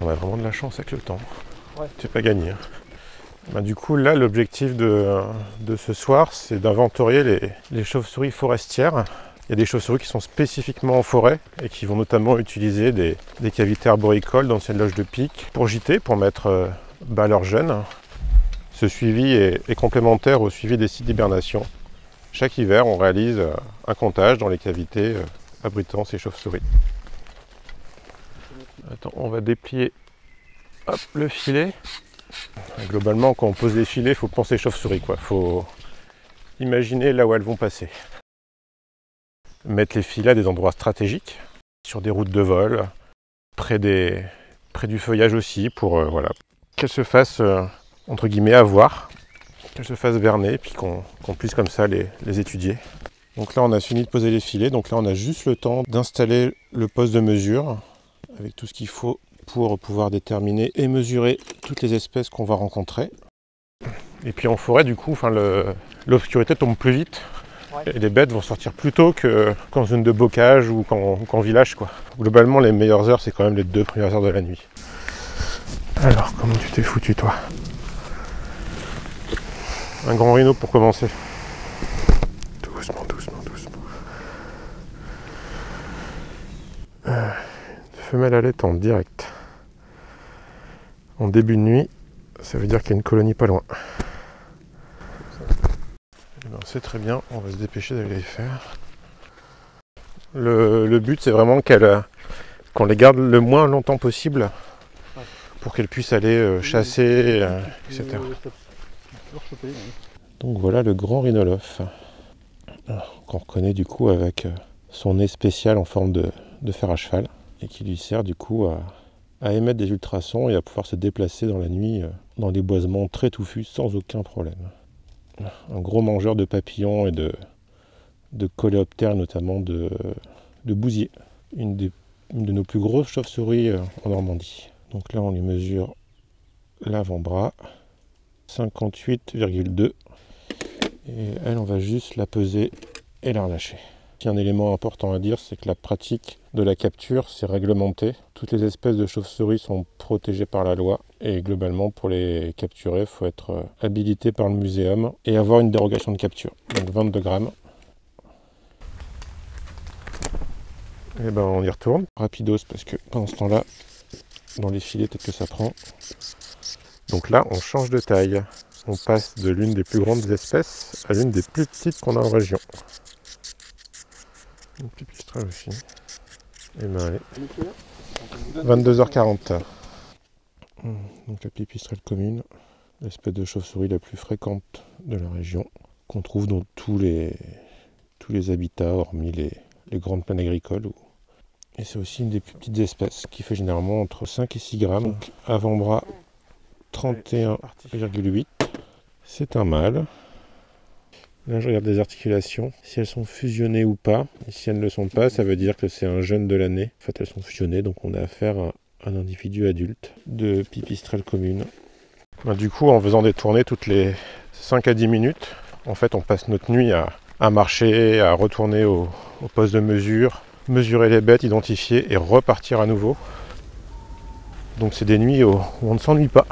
On a vraiment de la chance avec le temps. Ouais. C'est pas gagné. hein. Bah, du coup, là, l'objectif de, de ce soir, c'est d'inventorier les, les chauves-souris forestières. Il y a des chauves-souris qui sont spécifiquement en forêt et qui vont notamment utiliser des, des cavités arboricoles, d'anciennes loges de pique, pour gîter, pour mettre euh, bas leurs jeunes. Ce suivi est, est complémentaire au suivi des sites d'hibernation. Chaque hiver, on réalise euh, un comptage dans les cavités euh, abritant ces chauves-souris. Attends, on va déplier le filet. Globalement, quand on pose les filets, il faut penser chauve-souris. Il faut imaginer là où elles vont passer. Mettre les filets à des endroits stratégiques, sur des routes de vol, près, du feuillage aussi, pour euh, voilà, qu'elles se fassent, euh, entre guillemets, avoir, qu'elles se fassent berner, puis qu'on qu'on puisse comme ça les, les étudier. Donc là, on a fini de poser les filets. Donc là, on a juste le temps d'installer le poste de mesure avec tout ce qu'il faut pour pouvoir déterminer et mesurer toutes les espèces qu'on va rencontrer. Et puis en forêt, du coup, enfin, l'obscurité tombe plus vite. Ouais. Et les bêtes vont sortir plus tôt que- qu'en zone de bocage ou qu'en qu'en village. Quoi. Globalement, les meilleures heures, c'est quand même les deux premières heures de la nuit. Alors, comment tu t'es foutu, toi? Un grand rhino pour commencer. Doucement, doucement, doucement. Euh, femelle allaitante direct. En début de nuit, ça veut dire qu'il y a une colonie pas loin. Eh ben, c'est très bien, on va se dépêcher d'aller les faire. Le, le but, c'est vraiment qu'elles, euh, qu'on les garde le moins longtemps possible pour qu'elles puissent aller euh, chasser, euh, etc. Donc voilà le grand Alors, qu'on reconnaît du coup avec son nez spécial en forme de, de fer à cheval et qui lui sert du coup à, émettre des ultrasons et à pouvoir se déplacer dans la nuit euh, dans des boisements très touffus sans aucun problème. Un gros mangeur de papillons et de, de coléoptères, notamment de, bousiers. Une de nos plus grosses chauves-souris euh, en Normandie. Donc là, on lui mesure l'avant-bras, 58,2. Et elle, on va juste la peser et la relâcher. Un élément important à dire, c'est que la pratique de la capture, c'est réglementé. Toutes les espèces de chauves-souris sont protégées par la loi. Et globalement, pour les capturer, il faut être euh, habilité par le muséum et avoir une dérogation de capture. Donc 22 grammes. Et ben on y retourne. Rapidos, parce que pendant ce temps-là, dans les filets, peut-être que ça prend. Donc là, on change de taille. On passe de l'une des plus grandes espèces à l'une des plus petites qu'on a en région. Une pipistrelle aussi. Et ben allez, 22h40. Hmm, Donc la pipistrelle commune, l'espèce de chauve-souris la plus fréquente de la région, qu'on trouve dans tous les, tous les habitats, hormis les, les grandes plaines agricoles. où- Et c'est aussi une des plus petites espèces, qui fait généralement entre 5 et 6 grammes. Donc avant-bras 31,8. C'est un mâle. Là, je regarde les articulations, si elles sont fusionnées ou pas. Si elles ne le sont pas, ça veut dire que c'est un jeune de l'année. En fait, elles sont fusionnées, donc on a affaire à un individu adulte de pipistrelle commune. Ben, du coup, en faisant des tournées toutes les 5 à 10 minutes, en fait, on passe notre nuit à, marcher, à retourner au, poste de mesure, mesurer les bêtes, identifier et repartir à nouveau. Donc c'est des nuits où on ne s'ennuie pas.